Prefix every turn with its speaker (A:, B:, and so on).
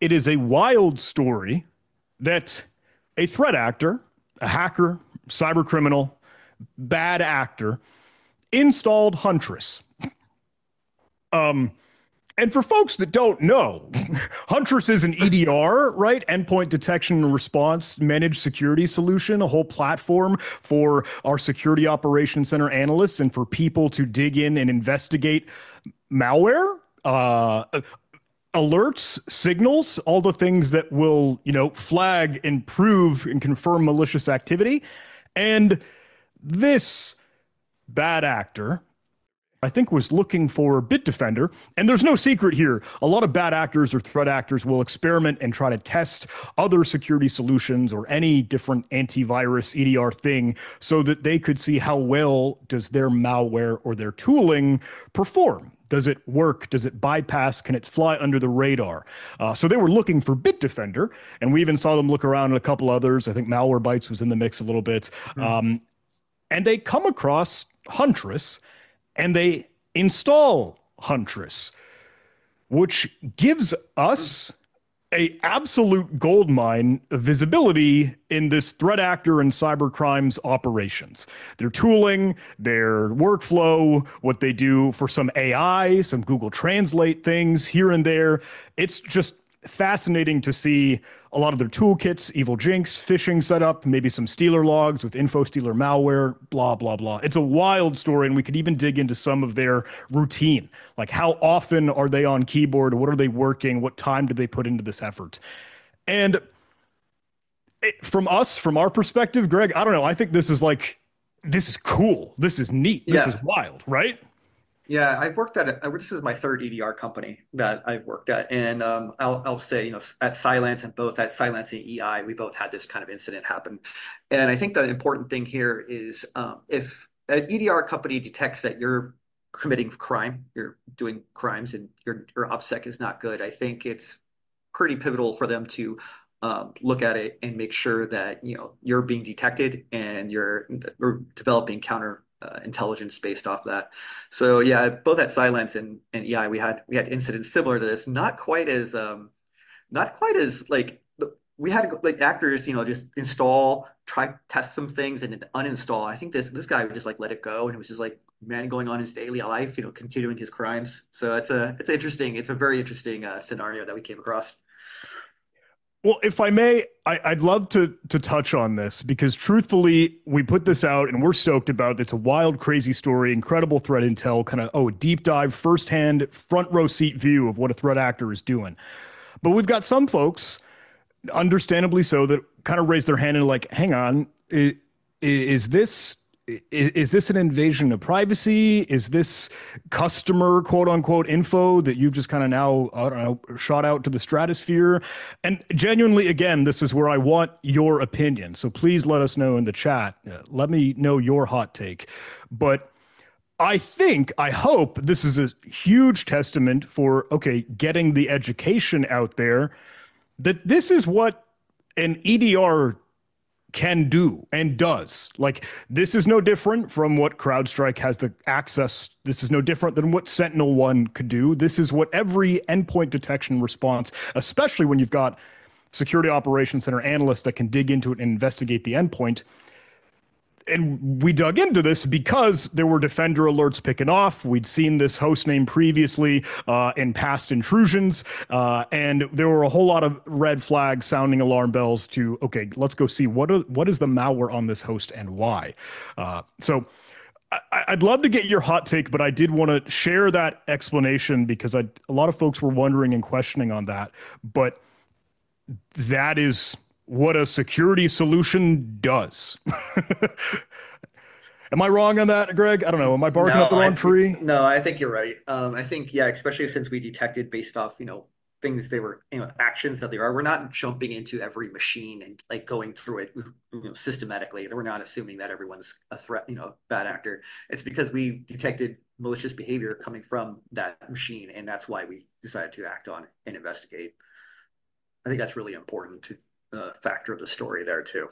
A: it is a wild story that a threat actor, a hacker, cyber criminal, bad actor, installed Huntress. Um, and for folks that don't know, Huntress is an EDR, right? Endpoint detection and response managed security solution, a whole platform for our security operations center analysts and for people to dig in and investigate malware, uh, alerts, signals, all the things that will, you know, flag and prove and confirm malicious activity. And this bad actor, I think was looking for Bitdefender. And there's no secret here. A lot of bad actors or threat actors will experiment and try to test other security solutions or any different antivirus EDR thing so that they could see how well does their malware or their tooling perform. Does it work? Does it bypass? Can it fly under the radar? Uh, so they were looking for Bitdefender, and we even saw them look around at a couple others. I think Malwarebytes was in the mix a little bit. Mm. Um, and they come across Huntress and they install Huntress, which gives us a absolute gold mine of visibility in this threat actor and cyber crimes operations. Their tooling, their workflow, what they do for some AI, some Google Translate things here and there. It's just fascinating to see a lot of their toolkits, Evilginx, phishing setup, maybe some Stealer logs with info Stealer malware, blah, blah, blah. It's a wild story, and we could even dig into some of their routine. Like, how often are they on keyboard? What are they working? What time do they put into this effort? And it, from us, from our perspective, Greg, I don't know. I think this is like, this is cool. This is neat. This yeah. is wild, right?
B: Yeah, I've worked at it. This is my third EDR company that I've worked at, and um, I'll, I'll say, you know, at Cylance and both at Cylance and EI, we both had this kind of incident happen. And I think the important thing here is um, if an EDR company detects that you're committing crime, you're doing crimes, and your your OPSEC is not good, I think it's pretty pivotal for them to um, look at it and make sure that you know you're being detected and you're, you're developing counter uh, intelligence based off that. So yeah, both at Cylance and, and EI, we had we had incidents similar to this. Not quite as um, not quite as like we had like actors, you know, just install, try test some things and uninstall. I think this this guy would just like let it go, and it was just like man going on his daily life, you know, continuing his crimes. So it's a it's interesting. It's a very interesting uh, scenario that we came across.
A: Well, if I may, I, would love to to touch on this because truthfully, we put this out and we're stoked about it. It's a wild, crazy story, incredible threat intel, kind of oh, deep dive, firsthand, front row seat view of what a threat actor is doing. But we've got some folks, understandably so, that kind of raise their hand and like, hang on, is, is this is, is, this an invasion of privacy? Is this customer quote unquote info that you've just kind of now, I don't know, shot out to the stratosphere? And genuinely, again, this is where I want your opinion. So please let us know in the chat. Uh, let me know your hot take. But I think, I hope this is a huge testament for, okay, getting the education out there that this is what an EDR can do and does. Like this is no different from what CrowdStrike has the access. This is no different than what Sentinel One could do. This is what every endpoint detection response, especially when you've got security operations center analysts that can dig into it and investigate the endpoint, and we dug into this because there were defender alerts picking off. We'd seen this host name previously uh, in past intrusions, uh, and there were a whole lot of red flags sounding alarm bells to okay, let's go see what are, what is the malware on this host and why. Uh, so. I'd love to get your hot take, but I did want to share that explanation because I, a lot of folks were wondering and questioning on that. But that is what a security solution does. Am I wrong on that, Greg? I don't know. Am I barking no, up the wrong tree?
B: No, I think you're right. Um, I think yeah, especially since we detected based off you know things they were you know actions that they are. We're not jumping into every machine and like going through it you know, systematically. We're not assuming that everyone's a threat, you know, bad actor. It's because we detected malicious behavior coming from that machine, and that's why we decided to act on and investigate. I think that's really important to uh, factor of the story there too.